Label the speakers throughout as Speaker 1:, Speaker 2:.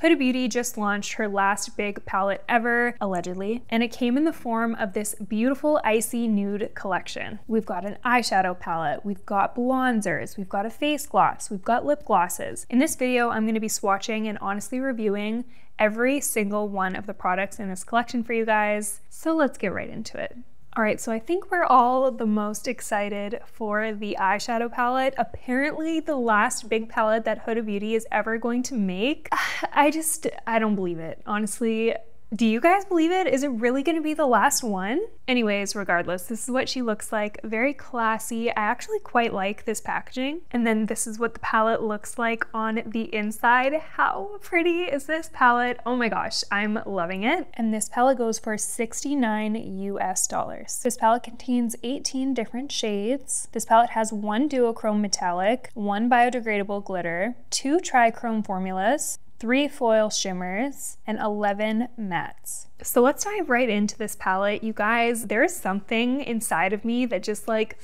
Speaker 1: Huda Beauty just launched her last big palette ever, allegedly, and it came in the form of this beautiful icy nude collection. We've got an eyeshadow palette, we've got bronzers, we've got a face gloss, we've got lip glosses. In this video, I'm gonna be swatching and honestly reviewing every single one of the products in this collection for you guys. So let's get right into it. All right, so I think we're all the most excited for the eyeshadow palette. Apparently the last big palette that Huda Beauty is ever going to make. I just, I don't believe it. Honestly, do you guys believe it? Is it really gonna be the last one? Anyways, regardless, this is what she looks like. Very classy. I actually quite like this packaging. And then this is what the palette looks like on the inside. How pretty is this palette? Oh my gosh, I'm loving it. And this palette goes for 69 US dollars. This palette contains 18 different shades. This palette has one duochrome metallic, one biodegradable glitter, two trichrome formulas, three foil shimmers, and 11 mattes. So let's dive right into this palette. You guys, there's something inside of me that just like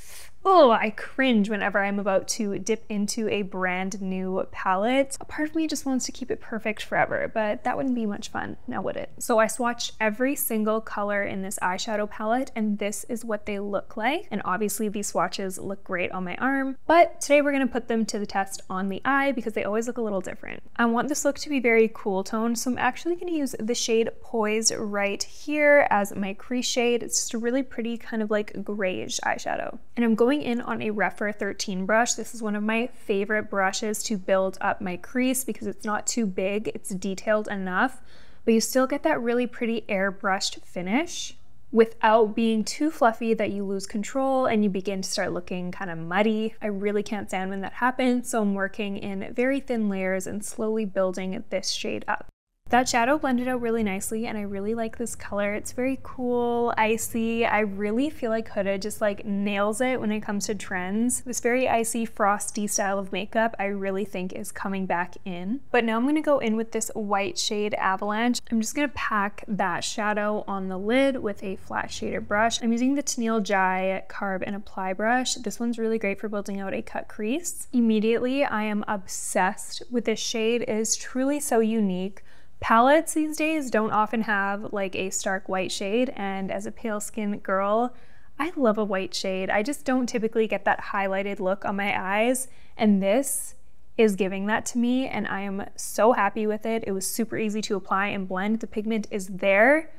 Speaker 1: Oh, I cringe whenever I'm about to dip into a brand new palette. A part of me just wants to keep it perfect forever, but that wouldn't be much fun, now would it? So I swatched every single color in this eyeshadow palette, and this is what they look like. And obviously these swatches look great on my arm, but today we're gonna put them to the test on the eye because they always look a little different. I want this look to be very cool tone, so I'm actually gonna use the shade Poised right here as my crease shade. It's just a really pretty kind of like grayish eyeshadow. And I'm going going in on a Rephr 13 brush. This is one of my favorite brushes to build up my crease because it's not too big, it's detailed enough, but you still get that really pretty airbrushed finish without being too fluffy that you lose control and you begin to start looking kind of muddy. I really can't stand when that happens, so I'm working in very thin layers and slowly building this shade up. That shadow blended out really nicely and I really like this color. It's very cool, icy. I really feel like Huda just like nails it when it comes to trends. This very icy, frosty style of makeup I really think is coming back in. But now I'm gonna go in with this white shade Avalanche. I'm just gonna pack that shadow on the lid with a flat shader brush. I'm using the Tennille Jai Carb and Apply brush. This one's really great for building out a cut crease. Immediately, I am obsessed with this shade. It is truly so unique. Palettes these days don't often have like a stark white shade, and as a pale skin girl, I love a white shade. I just don't typically get that highlighted look on my eyes, and this is giving that to me, and I am so happy with it. It was super easy to apply and blend. The pigment is there.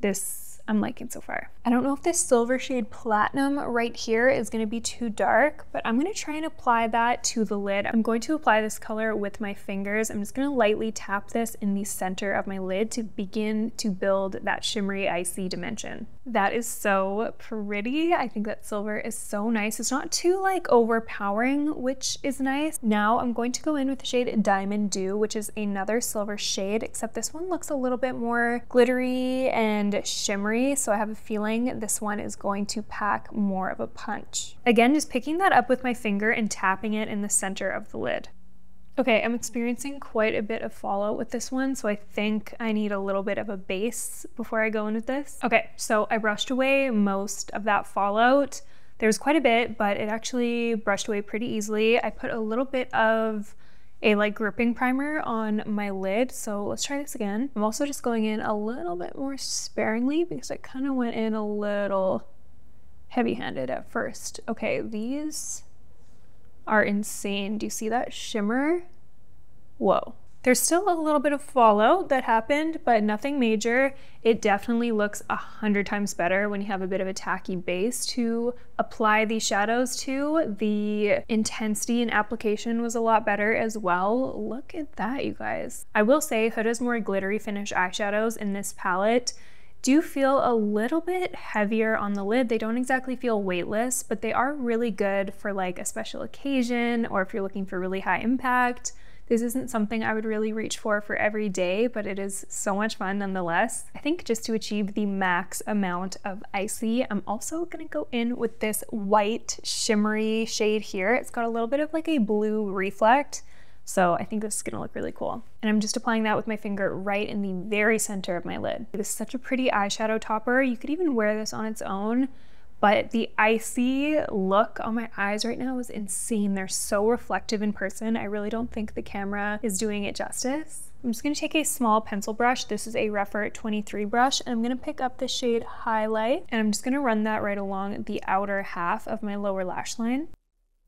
Speaker 1: This I'm liking so far. I don't know if this silver shade platinum right here is gonna be too dark, but I'm gonna try and apply that to the lid. I'm going to apply this color with my fingers. I'm just gonna lightly tap this in the center of my lid to begin to build that shimmery icy dimension. That is so pretty. I think that silver is so nice. It's not too like overpowering, which is nice. Now I'm going to go in with the shade Diamond Dew, which is another silver shade, except this one looks a little bit more glittery and shimmery so I have a feeling this one is going to pack more of a punch. Again, just picking that up with my finger and tapping it in the center of the lid. Okay, I'm experiencing quite a bit of fallout with this one, so I think I need a little bit of a base before I go in with this. Okay, so I brushed away most of that fallout. There's quite a bit, but it actually brushed away pretty easily. I put a little bit of a like gripping primer on my lid. So let's try this again. I'm also just going in a little bit more sparingly because I kind of went in a little heavy handed at first. Okay, these are insane. Do you see that shimmer? Whoa. There's still a little bit of fallout that happened, but nothing major. It definitely looks a hundred times better when you have a bit of a tacky base to apply these shadows to. The intensity and application was a lot better as well. Look at that, you guys. I will say Huda's more glittery finish eyeshadows in this palette do feel a little bit heavier on the lid. They don't exactly feel weightless, but they are really good for like a special occasion or if you're looking for really high impact. This isn't something I would really reach for for every day, but it is so much fun nonetheless. I think just to achieve the max amount of icy, I'm also gonna go in with this white shimmery shade here. It's got a little bit of like a blue reflect. So I think this is gonna look really cool. And I'm just applying that with my finger right in the very center of my lid. It is such a pretty eyeshadow topper. You could even wear this on its own but the icy look on my eyes right now is insane. They're so reflective in person. I really don't think the camera is doing it justice. I'm just gonna take a small pencil brush. This is a Rephr 23 brush, and I'm gonna pick up the shade Highlight, and I'm just gonna run that right along the outer half of my lower lash line.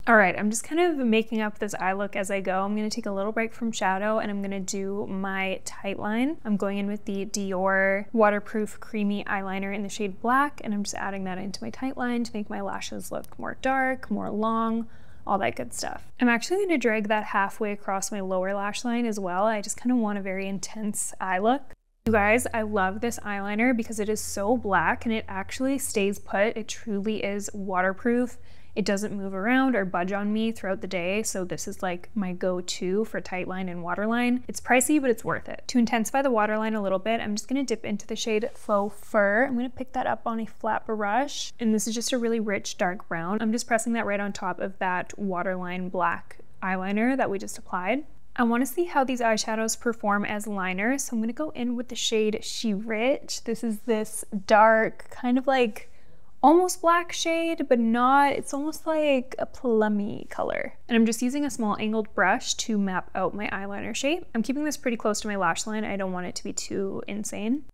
Speaker 1: All right, I'm just kind of making up this eye look as I go. I'm gonna take a little break from shadow and I'm gonna do my tight line. I'm going in with the Dior Waterproof Creamy Eyeliner in the shade Black and I'm just adding that into my tight line to make my lashes look more dark, more long, all that good stuff. I'm actually gonna drag that halfway across my lower lash line as well. I just kind of want a very intense eye look. You guys, I love this eyeliner because it is so black and it actually stays put. It truly is waterproof. It doesn't move around or budge on me throughout the day, so this is like my go-to for tight line and waterline. It's pricey, but it's worth it. To intensify the waterline a little bit, I'm just gonna dip into the shade Faux Fur. I'm gonna pick that up on a flat brush, and this is just a really rich dark brown. I'm just pressing that right on top of that waterline black eyeliner that we just applied. I want to see how these eyeshadows perform as liners, so I'm going to go in with the shade She Rich. This is this dark, kind of like almost black shade, but not, it's almost like a plummy color. And I'm just using a small angled brush to map out my eyeliner shape. I'm keeping this pretty close to my lash line. I don't want it to be too insane.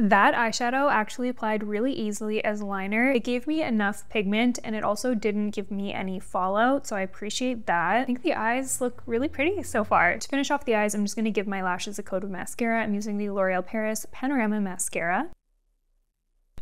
Speaker 1: That eyeshadow actually applied really easily as liner. It gave me enough pigment and it also didn't give me any fallout, so I appreciate that. I think the eyes look really pretty so far. To finish off the eyes, I'm just gonna give my lashes a coat of mascara. I'm using the L'Oreal Paris Panorama Mascara.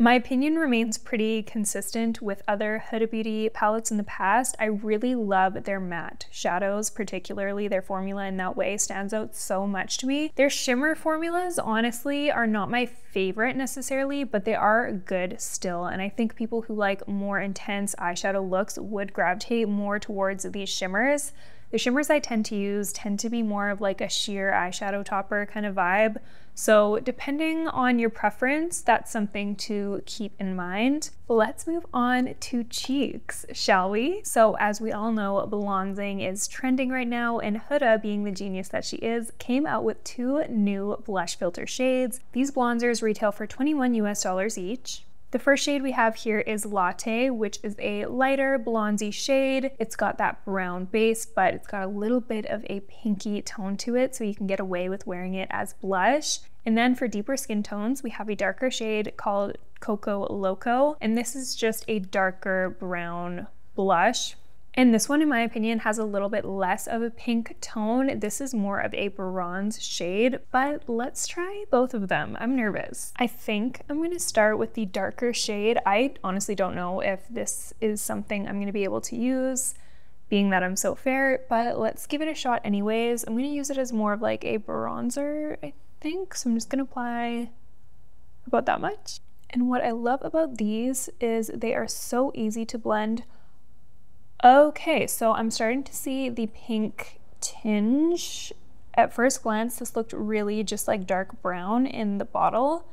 Speaker 1: My opinion remains pretty consistent with other Huda Beauty palettes in the past. I really love their matte shadows, particularly their formula in that way stands out so much to me. Their shimmer formulas, honestly, are not my favorite necessarily, but they are good still. And I think people who like more intense eyeshadow looks would gravitate more towards these shimmers. The shimmers I tend to use tend to be more of like a sheer eyeshadow topper kind of vibe. So depending on your preference, that's something to keep in mind. Let's move on to cheeks, shall we? So as we all know, bronzing is trending right now and Huda, being the genius that she is, came out with two new blush filter shades. These bronzers retail for 21 US dollars each. The first shade we have here is Latte, which is a lighter blondie shade. It's got that brown base, but it's got a little bit of a pinky tone to it, so you can get away with wearing it as blush. And then for deeper skin tones, we have a darker shade called Coco Loco, and this is just a darker brown blush. And this one, in my opinion, has a little bit less of a pink tone. This is more of a bronze shade, but let's try both of them. I'm nervous. I think I'm gonna start with the darker shade. I honestly don't know if this is something I'm gonna be able to use being that I'm so fair, but let's give it a shot anyways. I'm gonna use it as more of like a bronzer, I think. So I'm just gonna apply about that much. And what I love about these is they are so easy to blend Okay, so I'm starting to see the pink tinge. At first glance, this looked really just like dark brown in the bottle.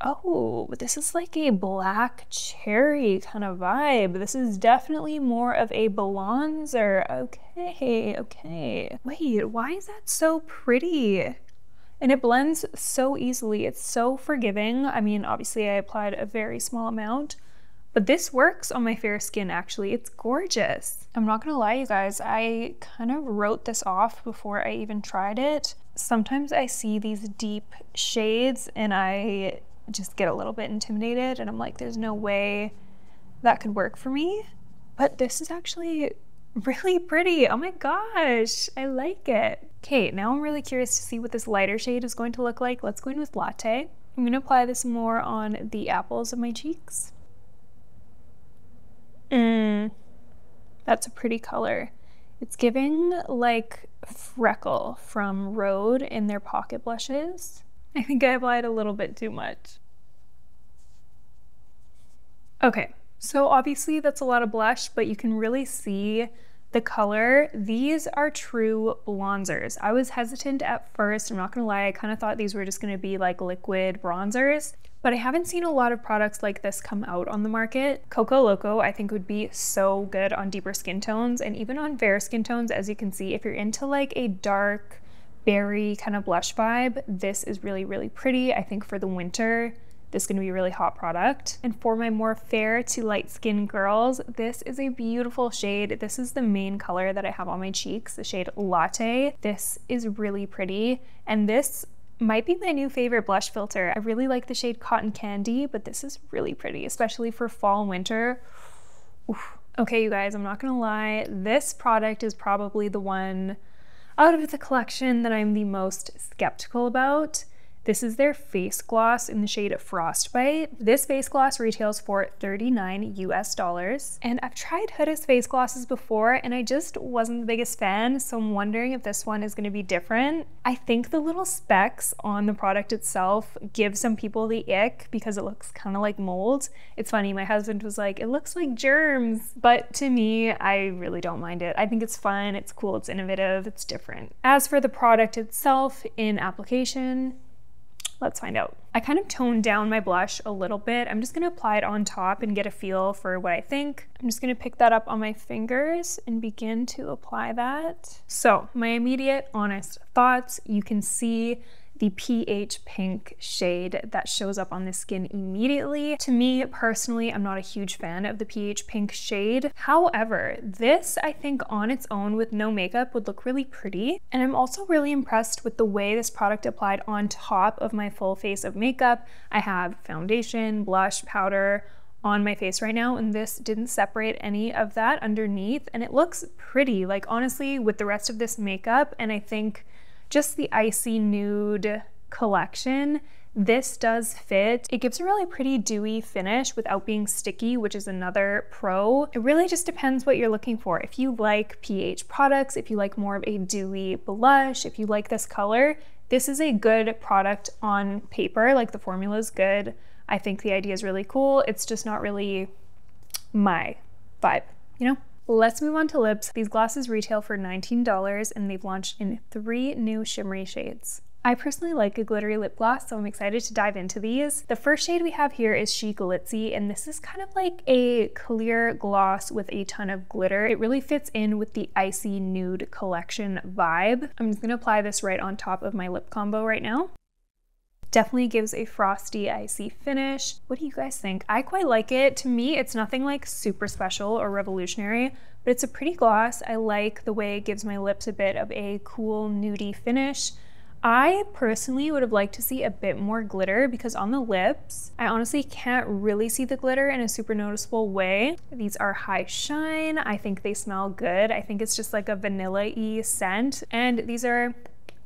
Speaker 1: Oh, but this is like a black cherry kind of vibe. This is definitely more of a bronzer. Okay, okay. Wait, why is that so pretty? And it blends so easily. It's so forgiving. I mean, obviously I applied a very small amount, but this works on my fair skin actually. It's gorgeous. I'm not gonna lie, you guys, I kind of wrote this off before I even tried it. Sometimes I see these deep shades and I just get a little bit intimidated and I'm like, there's no way that could work for me. But this is actually really pretty. Oh my gosh, I like it. Okay, now I'm really curious to see what this lighter shade is going to look like. Let's go in with Latte. I'm gonna apply this more on the apples of my cheeks. Mm, that's a pretty color. It's giving like freckle from Rhode in their pocket blushes. I think I applied a little bit too much. Okay, so obviously that's a lot of blush, but you can really see the color. These are true bronzers. I was hesitant at first, I'm not gonna lie, I kind of thought these were just gonna be like liquid bronzers, but I haven't seen a lot of products like this come out on the market. Coco Loco I think would be so good on deeper skin tones and even on fair skin tones as you can see if you're into like a dark berry kind of blush vibe this is really really pretty I think for the winter this is gonna be a really hot product. And for my more fair to light skin girls, this is a beautiful shade. This is the main color that I have on my cheeks, the shade Latte. This is really pretty. And this might be my new favorite blush filter. I really like the shade Cotton Candy, but this is really pretty, especially for fall and winter. Oof. Okay, you guys, I'm not gonna lie. This product is probably the one out of the collection that I'm the most skeptical about. This is their face gloss in the shade Frostbite. This face gloss retails for 39 US dollars. And I've tried Huda's face glosses before and I just wasn't the biggest fan, so I'm wondering if this one is gonna be different. I think the little specks on the product itself give some people the ick because it looks kind of like mold. It's funny, my husband was like, it looks like germs. But to me, I really don't mind it. I think it's fun, it's cool, it's innovative, it's different. As for the product itself in application, Let's find out. I kind of toned down my blush a little bit. I'm just gonna apply it on top and get a feel for what I think. I'm just gonna pick that up on my fingers and begin to apply that. So my immediate honest thoughts, you can see the pH pink shade that shows up on the skin immediately. To me personally, I'm not a huge fan of the pH pink shade. However, this I think on its own with no makeup would look really pretty. And I'm also really impressed with the way this product applied on top of my full face of makeup. I have foundation, blush, powder, on my face right now and this didn't separate any of that underneath and it looks pretty like honestly with the rest of this makeup and I think just the icy nude collection, this does fit. It gives a really pretty dewy finish without being sticky, which is another pro. It really just depends what you're looking for. If you like pH products, if you like more of a dewy blush, if you like this color, this is a good product on paper. Like the formula is good. I think the idea is really cool. It's just not really my vibe, you know? Let's move on to lips. These glosses retail for $19 and they've launched in three new shimmery shades. I personally like a glittery lip gloss, so I'm excited to dive into these. The first shade we have here is She Glitzy, and this is kind of like a clear gloss with a ton of glitter. It really fits in with the icy nude collection vibe. I'm just gonna apply this right on top of my lip combo right now. Definitely gives a frosty, icy finish. What do you guys think? I quite like it. To me, it's nothing like super special or revolutionary, but it's a pretty gloss. I like the way it gives my lips a bit of a cool, nudie finish. I personally would have liked to see a bit more glitter because on the lips, I honestly can't really see the glitter in a super noticeable way. These are high shine. I think they smell good. I think it's just like a vanilla-y scent. And these are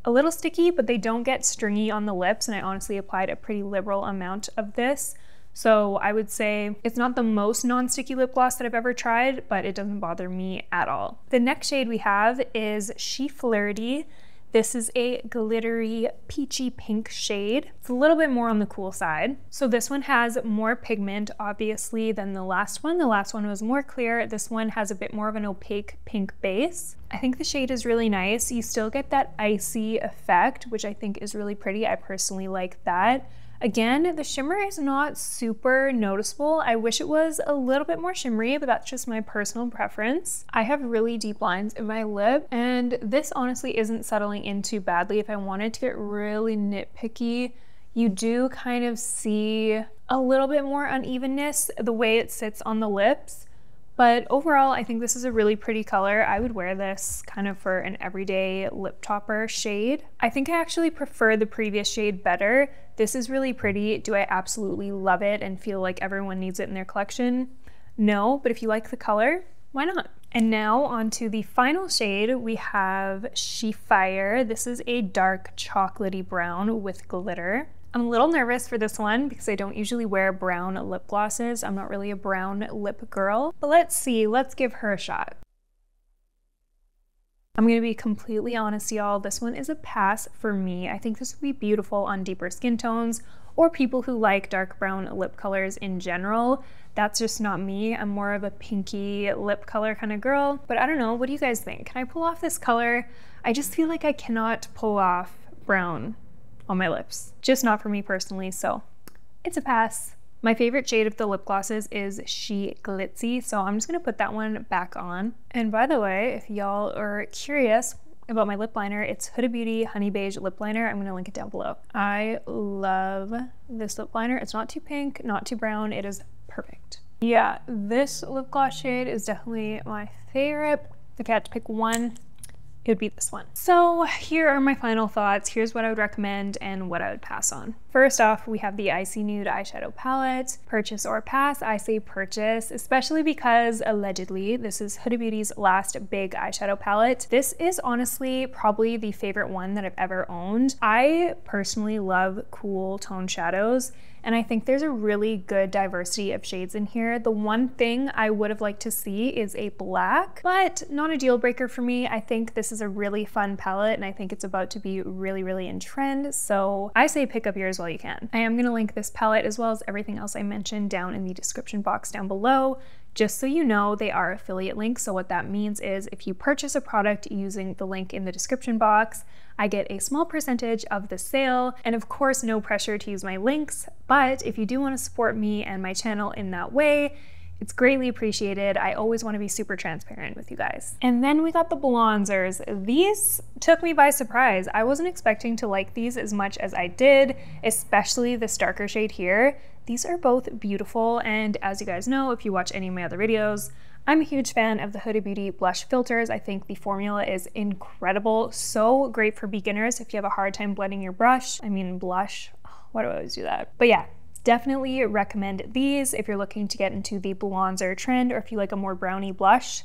Speaker 1: a little sticky, but they don't get stringy on the lips. And I honestly applied a pretty liberal amount of this. So I would say it's not the most non-sticky lip gloss that I've ever tried, but it doesn't bother me at all. The next shade we have is She Flirty. This is a glittery peachy pink shade. It's a little bit more on the cool side. So this one has more pigment, obviously, than the last one. The last one was more clear. This one has a bit more of an opaque pink base. I think the shade is really nice. You still get that icy effect, which I think is really pretty. I personally like that. Again, the shimmer is not super noticeable. I wish it was a little bit more shimmery, but that's just my personal preference. I have really deep lines in my lip, and this honestly isn't settling in too badly. If I wanted to get really nitpicky, you do kind of see a little bit more unevenness the way it sits on the lips. But overall, I think this is a really pretty color. I would wear this kind of for an everyday lip topper shade. I think I actually prefer the previous shade better. This is really pretty. Do I absolutely love it and feel like everyone needs it in their collection? No, but if you like the color, why not? And now onto the final shade, we have She Fire. This is a dark chocolatey brown with glitter. I'm a little nervous for this one because I don't usually wear brown lip glosses. I'm not really a brown lip girl, but let's see, let's give her a shot. I'm gonna be completely honest, y'all. This one is a pass for me. I think this would be beautiful on deeper skin tones or people who like dark brown lip colors in general. That's just not me. I'm more of a pinky lip color kind of girl. But I don't know, what do you guys think? Can I pull off this color? I just feel like I cannot pull off brown on my lips. Just not for me personally, so it's a pass. My favorite shade of the lip glosses is She Glitzy, so I'm just gonna put that one back on. And by the way, if y'all are curious, about my lip liner. It's Huda Beauty Honey Beige Lip Liner. I'm gonna link it down below. I love this lip liner. It's not too pink, not too brown. It is perfect. Yeah, this lip gloss shade is definitely my favorite. If I had to pick one, it would be this one. So here are my final thoughts. Here's what I would recommend and what I would pass on. First off, we have the Icy Nude eyeshadow palette. Purchase or pass, I say purchase, especially because allegedly this is Huda Beauty's last big eyeshadow palette. This is honestly probably the favorite one that I've ever owned. I personally love cool tone shadows and I think there's a really good diversity of shades in here. The one thing I would have liked to see is a black, but not a deal breaker for me. I think this is a really fun palette and I think it's about to be really, really in trend. So I say pick up yours while you can. I am gonna link this palette as well as everything else I mentioned down in the description box down below. Just so you know, they are affiliate links. So what that means is if you purchase a product using the link in the description box, I get a small percentage of the sale. And of course, no pressure to use my links. But if you do want to support me and my channel in that way, it's greatly appreciated. I always want to be super transparent with you guys. And then we got the bronzers. These took me by surprise. I wasn't expecting to like these as much as I did, especially this darker shade here. These are both beautiful, and as you guys know, if you watch any of my other videos, I'm a huge fan of the Huda Beauty blush filters. I think the formula is incredible. So great for beginners if you have a hard time blending your brush. I mean, blush. Why do I always do that? But yeah, definitely recommend these if you're looking to get into the bronzer trend or if you like a more brownie blush.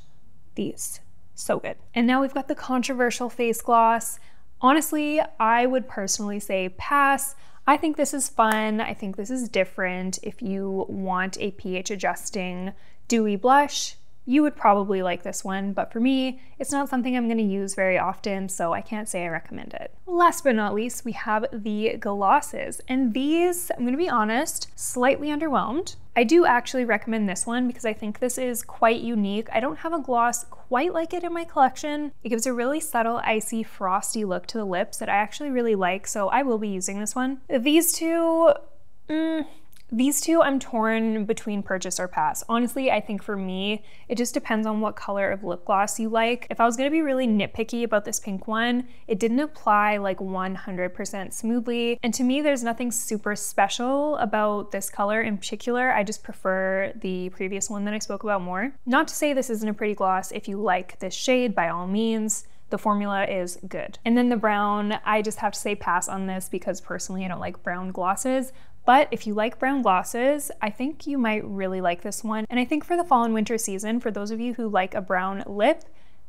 Speaker 1: These. So good. And now we've got the controversial face gloss. Honestly, I would personally say pass. I think this is fun. I think this is different. If you want a pH adjusting dewy blush, you would probably like this one, but for me, it's not something I'm gonna use very often, so I can't say I recommend it. Last but not least, we have the glosses, and these, I'm gonna be honest, slightly underwhelmed. I do actually recommend this one because I think this is quite unique. I don't have a gloss quite like it in my collection. It gives a really subtle, icy, frosty look to the lips that I actually really like, so I will be using this one. These two, mm, these two I'm torn between purchase or pass. Honestly, I think for me, it just depends on what color of lip gloss you like. If I was gonna be really nitpicky about this pink one, it didn't apply like 100% smoothly. And to me, there's nothing super special about this color in particular. I just prefer the previous one that I spoke about more. Not to say this isn't a pretty gloss. If you like this shade, by all means, the formula is good. And then the brown, I just have to say pass on this because personally I don't like brown glosses, but if you like brown glosses, I think you might really like this one. And I think for the fall and winter season, for those of you who like a brown lip,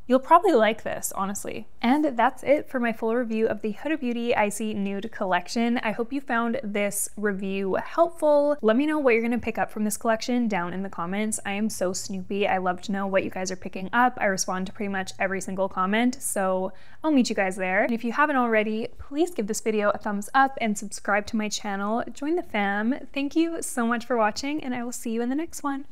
Speaker 1: You'll probably like this, honestly. And that's it for my full review of the Huda Beauty Icy Nude collection. I hope you found this review helpful. Let me know what you're gonna pick up from this collection down in the comments. I am so snoopy. I love to know what you guys are picking up. I respond to pretty much every single comment, so I'll meet you guys there. And if you haven't already, please give this video a thumbs up and subscribe to my channel. Join the fam. Thank you so much for watching, and I will see you in the next one.